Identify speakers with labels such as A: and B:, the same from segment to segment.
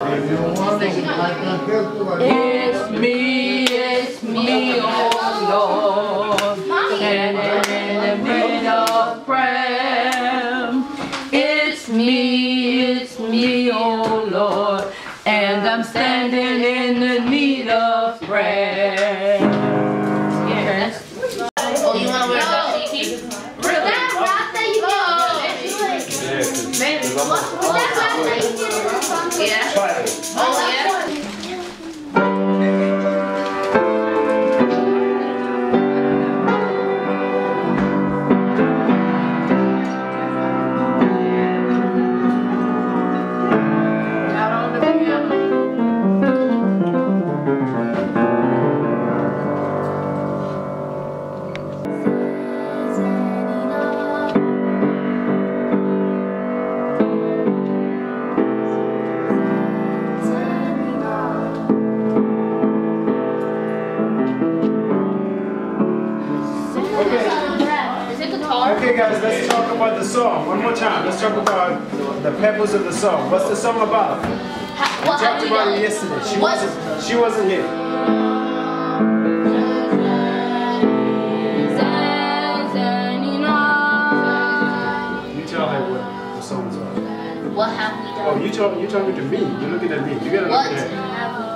A: It's me, it's me, oh Lord, standing in the need of prayer. It's me, it's me, oh Lord, and I'm standing in the need of prayer.
B: Yeah. Oh yeah. Guitar?
C: Okay, guys, let's talk about the song. One more time. Let's talk about the purpose of the song. What's the song about? We
B: What
C: talked
B: have you
C: about it yesterday. She
B: What?
C: wasn't. She wasn't here. You tell her what the song is about.
B: What have we
C: Oh, you talk. You talking to me. You're looking at me. You gotta
B: What
C: look at her.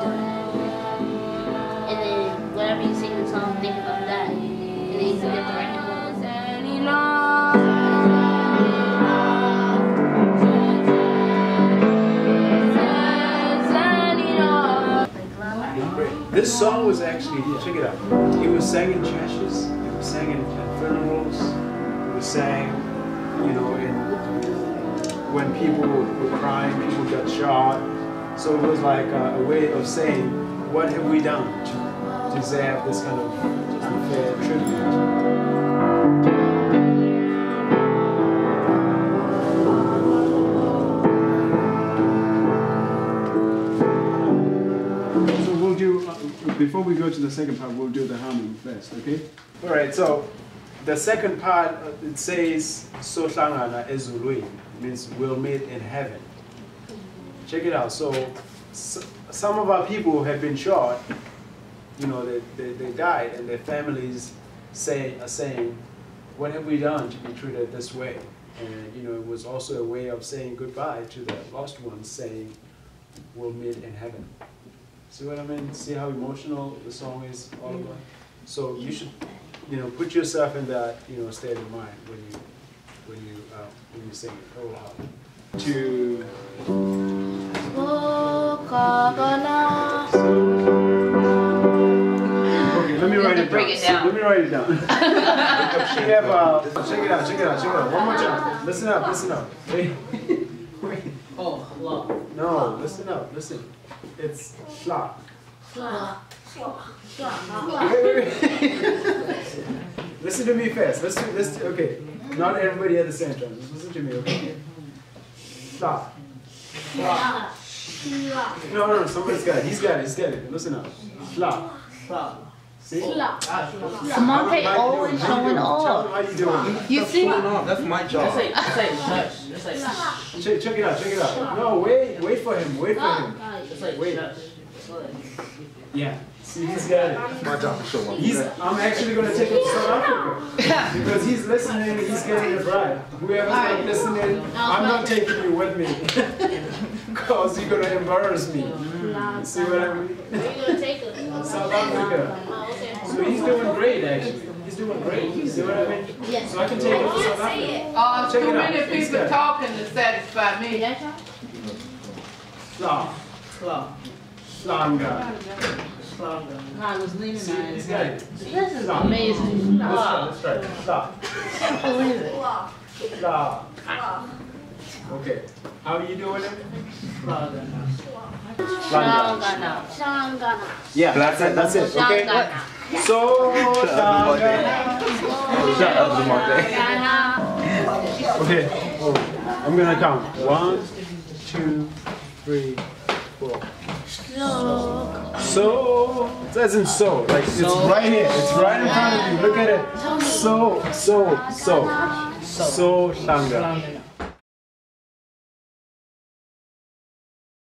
C: This song was actually. Check it out. He was sang in churches. He was sang in, in funerals. He was sang, you know, in when people were crying, people got shot. So it was like a, a way of saying, what have we done deserve this kind of unfair treatment? So we'll do, uh, before we go to the second part, we'll do the harmony first, okay? All right, so the second part, uh, it says, Sohlangana ezulwini, means we'll meet in heaven. Check it out. So, some of our people have been shot, you know, they, they, they died, and their families say, are saying, what have we done to be treated this way? And, you know, it was also a way of saying goodbye to the lost ones, saying, we'll meet in heaven. See what I mean? See how emotional the song is all about? So you should, you know, put yourself in that, you know, state of mind when you, when you, uh, when you sing it. Oh, wow. To, down. Let me write it have, uh, check it out, check it out, check it out. One more time. Listen up, listen up. Wait, wait.
A: Oh, hello.
C: No, listen up, listen. It's schla. Wait, wait, wait. listen to me first. Let's do, let's do, okay. Not everybody at the same time. Just listen to me, okay? Schla. No, no, no, somebody's got it. He's got it, he's got it. Listen up. Schla. See?
B: Samantha always showing off.
C: them how you doing.
B: You see?
D: That's my job.
A: Say, say, shush. Just say, shh.
C: Check, check it out, check it out. No, wait, wait for him, wait for him.
A: Just say,
C: Wait.
A: shush.
C: Yeah. See, he's got it.
D: My job to show up.
C: He's, I'm actually going to take him to South Africa because he's listening. He's getting a bride. Whoever's not listening, I'm not taking you with me because you're going to embarrass me. Mm. See what I mean?
B: Where you gonna take us?
C: South Africa.
B: Oh, okay.
C: So he's doing great, actually. He's doing great. You see what I mean?
B: Yes.
C: So I can take him to South Africa.
A: Uh,
C: Check
A: too
C: it out.
A: many
C: He's
A: people
C: got
A: talking to satisfy me.
B: Yeah,
C: Sla,
A: Slow.
C: slanga.
A: I was leaning
C: See,
A: on
C: he's
A: it.
C: got.
B: This is
C: Sla.
B: amazing.
C: Let's try. Let's try. Sla,
A: it?
C: sla. Okay. How are you doing it?
B: Shangana. Shangana.
C: Yeah, that's it. That's it. Okay.
B: Shangana.
C: So slanga.
D: Shut up, Demonte.
B: Shangana.
C: Okay. Oh, I'm gonna count. One, two, three, four. So, it doesn't so. Like it's right here. It's right in front of you. Look at it. So, so, so. So, shanga.